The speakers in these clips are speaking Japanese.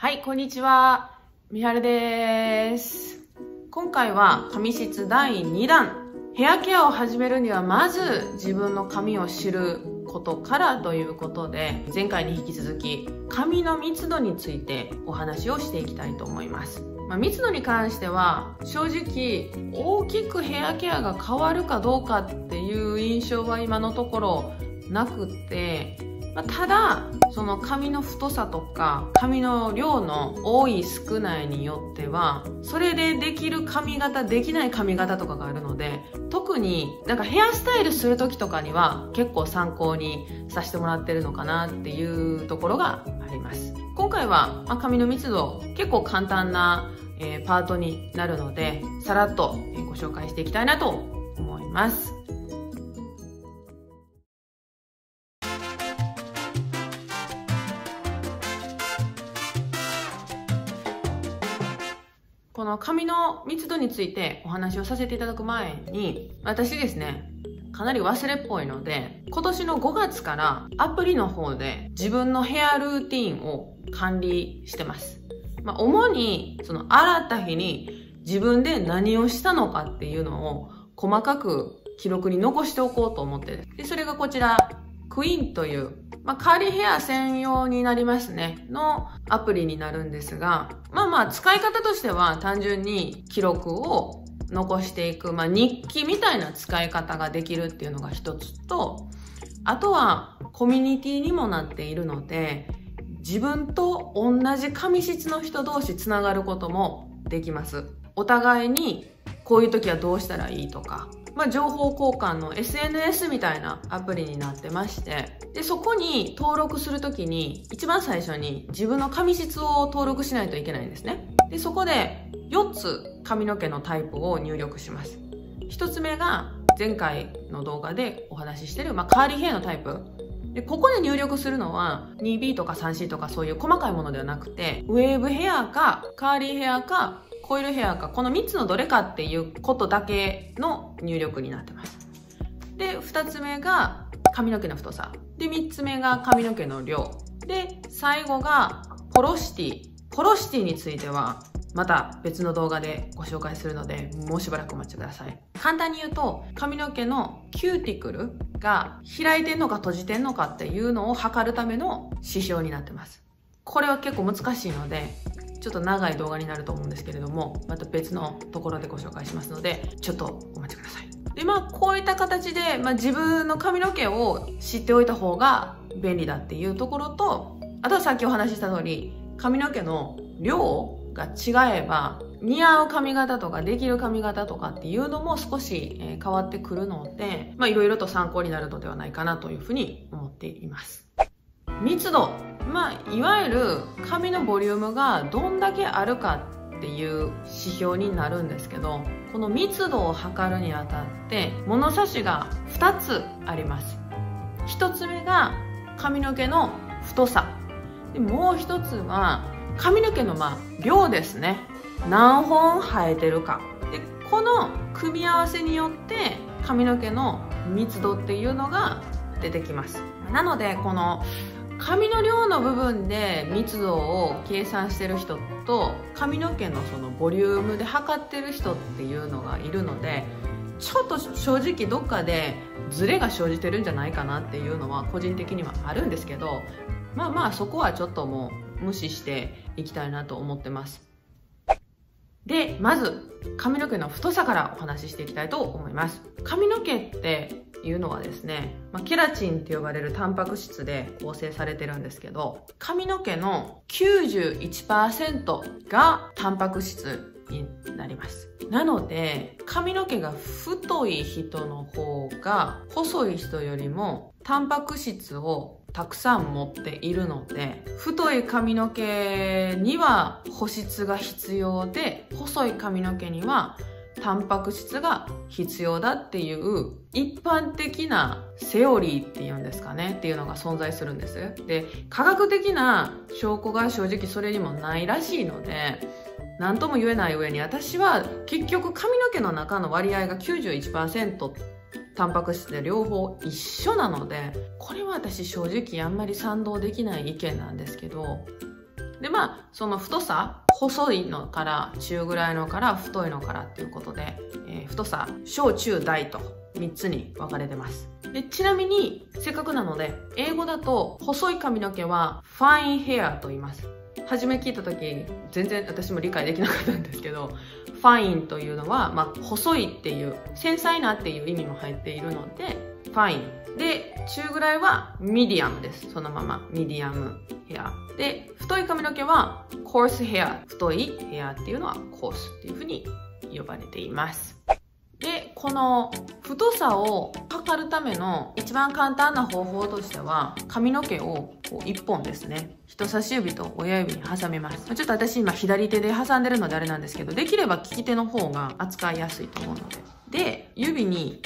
はい、こんにちは。みはるです。今回は髪質第2弾。ヘアケアを始めるにはまず自分の髪を知ることからということで、前回に引き続き髪の密度についてお話をしていきたいと思います。まあ、密度に関しては正直大きくヘアケアが変わるかどうかっていう印象は今のところなくってまあただその髪の太さとか髪の量の多い少ないによってはそれでできる髪型できない髪型とかがあるので特になんかヘアスタイルする時とかには結構参考にさせてもらってるのかなっていうところがあります。今回は、まあ、髪の密度結構簡単な、えーパートになるのでさらっとご紹介していきたいなと思います。この髪の密度についてお話をさせていただく前に私ですねかなり忘れっぽいので今年の5月からアプリの方で自分のヘアルーティンを管理してます、まあ、主にその洗った日に自分で何をしたのかっていうのを細かく記録に残しておこうと思ってでそれがこちらクイーンという、まあ、カーリーヘア専用になりますね、のアプリになるんですが、まあまあ使い方としては単純に記録を残していく、まあ日記みたいな使い方ができるっていうのが一つと、あとはコミュニティにもなっているので、自分と同じ髪質の人同士つながることもできます。お互いにこういう時はどうしたらいいとか、まあ、情報交換の SNS みたいなアプリになってまして、で、そこに登録するときに、一番最初に自分の髪質を登録しないといけないんですね。で、そこで4つ髪の毛のタイプを入力します。1つ目が前回の動画でお話ししてる、まあ、カーリーヘアのタイプ。で、ここで入力するのは 2B とか 3C とかそういう細かいものではなくて、ウェーブヘアか、カーリーヘアか、コイルヘアか、この3つのどれかっていうことだけの入力になってます。で、2つ目が髪の毛の太さ。で、3つ目が髪の毛の量。で、最後がポロシティ。ポロシティについては、また別の動画でご紹介するので、もうしばらくお待ちください。簡単に言うと、髪の毛のキューティクルが開いてんのか閉じてんのかっていうのを測るための指標になってます。これは結構難しいので、ちょっと長い動画になると思うんですけれども、また別のところでご紹介しますので、ちょっとお待ちください。で、まあ、こういった形で、まあ、自分の髪の毛を知っておいた方が便利だっていうところと、あとはさっきお話しした通り、髪の毛の量が違えば、似合う髪型とかできる髪型とかっていうのも少し、変わってくるので、まあ、いろいろと参考になるのではないかなというふうに思っています。密度。まあ、いわゆる髪のボリュームがどんだけあるかっていう指標になるんですけど、この密度を測るにあたって、物差しが2つあります。1つ目が髪の毛の太さ。でもう1つは髪の毛のまあ量ですね。何本生えてるか。で、この組み合わせによって髪の毛の密度っていうのが出てきます。なので、この髪の量の部分で密度を計算してる人と髪の毛のそのボリュームで測ってる人っていうのがいるのでちょっと正直どっかでズレが生じてるんじゃないかなっていうのは個人的にはあるんですけどまあまあそこはちょっともう無視していきたいなと思ってます。でまず髪の毛の太さからお話ししていきたいと思います。髪の毛っていうのはですね、まあ、ケラチンって呼ばれるタンパク質で構成されてるんですけど髪の毛の91%がタンパク質になります。なので髪の毛が太い人の方が細い人よりもタンパク質をたくさん持っているので太い髪の毛には保湿が必要で細い髪の毛にはタンパク質が必要だっていう一般的なセオリーっていうんですかねっていうのが存在するんです。で科学的な証拠が正直それにもないらしいので何とも言えない上に私は結局髪の毛の中の割合が91%タンパク質で両方一緒なのでこれは私正直あんまり賛同できない意見なんですけどでまあその太さ細いのから中ぐらいのから太いのからっていうことで、えー、太さ小中大と3つに分かれてます。でちなみにせっかくなので英語だと細い髪の毛はファインヘアと言います。初め聞いた時全然私も理解できなかったんですけど fine というのは、まあ、細いっていう繊細なっていう意味も入っているので fine で中ぐらいはミディアムです。そのまま。 medium hair。で太い髪の毛は coarse hair 太いヘアっていうのは coarse っていうふうに呼ばれています。でこの太さをるための一番簡単な方法としては髪の毛をこう1本ですね人差し指と親指に挟みます。ちょっと私今左手で挟んでるのであれなんですけどできれば利き手の方が扱いやすいと思うので。で指に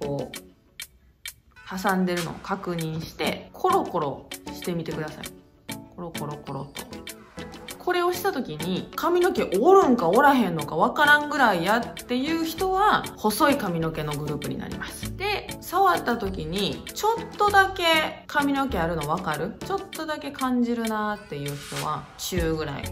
こう挟んでるのを確認してコロコロしてみてください。コロコロコロと。これをした時に髪の毛おるんかおらへんのかわからんぐらいやっていう人は細い髪の毛のグループになります。で触った時にちょっとだけ髪の毛あるの分かる？ちょっとだけ感じるなっていう人は中ぐらい。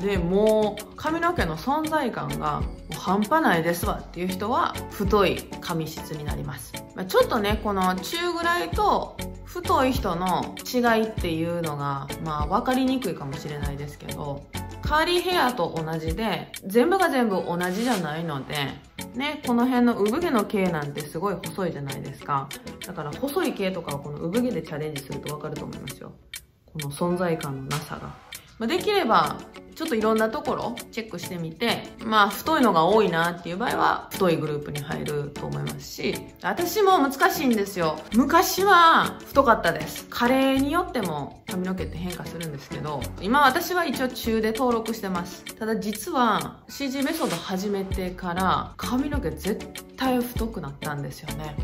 でもう髪の毛の存在感が半端ないですわっていう人は太い髪質になります、まあ、ちょっとねこの中ぐらいと太い人の違いっていうのがまあ分かりにくいかもしれないですけどカーリーヘアと同じで全部が全部同じじゃないのでね、この辺の産毛の毛なんてすごい細いじゃないですか。だから細い毛とかはこの産毛でチャレンジするとわかると思いますよ。この存在感のなさが。まあ、できればちょっといろんなところチェックしてみて、まあ太いのが多いなっていう場合は太いグループに入ると思いますし、私も難しいんですよ。昔は太かったです。加齢によっても髪の毛って変化するんですけど、今私は一応中で登録してます。ただ実は CG メソッド始めてから髪の毛絶対太くなったんですよね。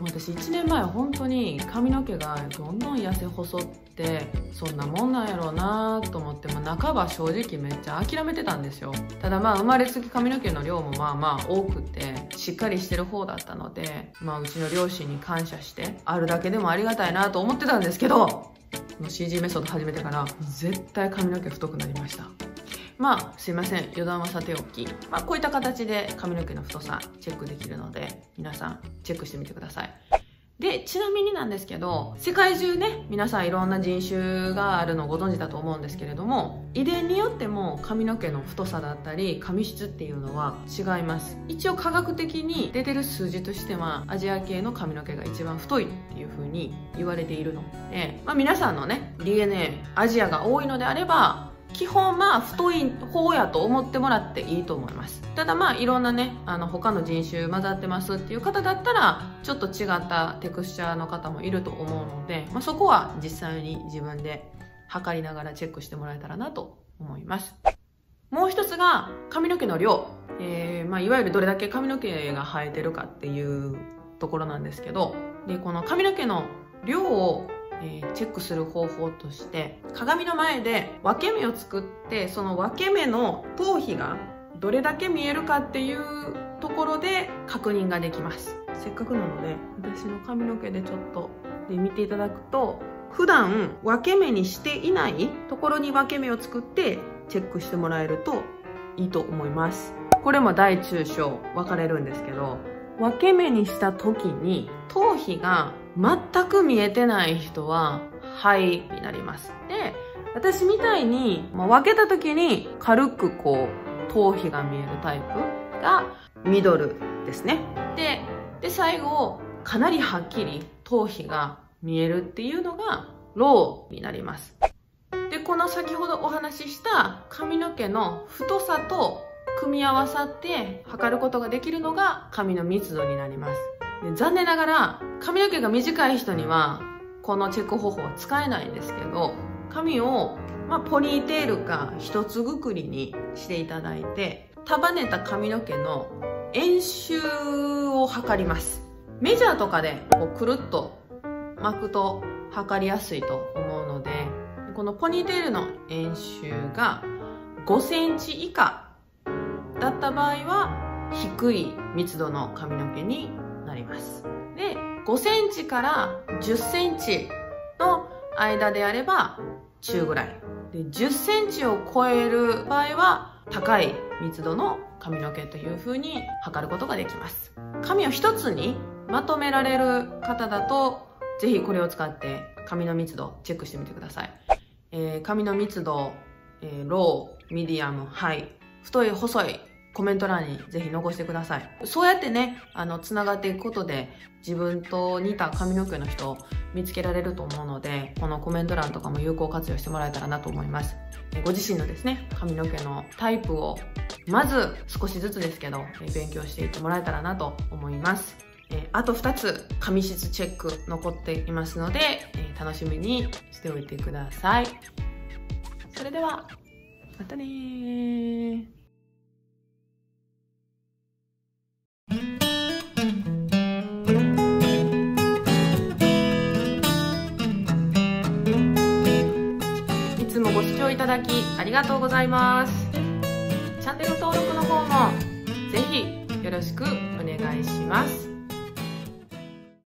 私1年前本当に髪の毛がどんどん痩せ細ってそんなもんなんやろうなと思っても半ば正直めっちゃ諦めてたんですよ。ただまあ生まれつき髪の毛の量もまあまあ多くてしっかりしてる方だったのでまあうちの両親に感謝してあるだけでもありがたいなと思ってたんですけどこの CG メソッド始めてから絶対髪の毛太くなりました。まあすいません。余談はさておき、まあ、こういった形で髪の毛の太さチェックできるので皆さんチェックしてみてください。でちなみになんですけど世界中ね皆さんいろんな人種があるのをご存知だと思うんですけれども遺伝によっても髪の毛の太さだったり髪質っていうのは違います。一応科学的に出てる数字としてはアジア系の髪の毛が一番太いっていう風に言われているので、まあ、皆さんのね DNA アジアが多いのであれば基本まあ太い方やと思ってもらっていいと思います。ただまあいろんなねあの他の人種混ざってますっていう方だったらちょっと違ったテクスチャーの方もいると思うので、まあ、そこは実際に自分で測りながらチェックしてもらえたらなと思います。もう一つが髪の毛の量、えーまあ、いわゆるどれだけ髪の毛が生えてるかっていうところなんですけどでこの髪の毛の量をえー、チェックする方法として鏡の前で分け目を作ってその分け目の頭皮がどれだけ見えるかっていうところで確認ができます。せっかくなので私の髪の毛でちょっとで見ていただくと普段分け目にしていないところに分け目を作ってチェックしてもらえるといいと思います。これも大中小分かれるんですけど分け目にした時に頭皮が全く見えてない人は肺になります。で、私みたいに、まあ、分けた時に軽くこう頭皮が見えるタイプがミドルですね。で、で最後かなりはっきり頭皮が見えるっていうのがローになります。で、この先ほどお話しした髪の毛の太さと組み合わさって測ることができるのが髪の密度になります。残念ながら髪の毛が短い人にはこのチェック方法は使えないんですけど髪を、まあ、ポニーテールか一つぐくりにしていただいて束ねた髪の毛の円周を測ります。メジャーとかでこうくるっと巻くと測りやすいと思うのでこのポニーテールの円周が5センチ以下だった場合は低い密度の髪の毛にります。で5センチから10センチの間であれば中ぐらい。で10センチを超える場合は高い密度の髪の毛という風に測ることができます。髪を一つにまとめられる方だとぜひこれを使って髪の密度チェックしてみてください、えー、髪の密度、えー、 low medium high 太い細いコメント欄にぜひ残してください。そうやってね、あの、つながっていくことで、自分と似た髪の毛の人を見つけられると思うので、このコメント欄とかも有効活用してもらえたらなと思います。ご自身のですね、髪の毛のタイプを、まず少しずつですけど、勉強していってもらえたらなと思います。えあと2つ髪質チェック残っていますので、え楽しみにしておいてください。それでは、またねがとうございます。チャンネル登録の方もぜひよろしくお願いします。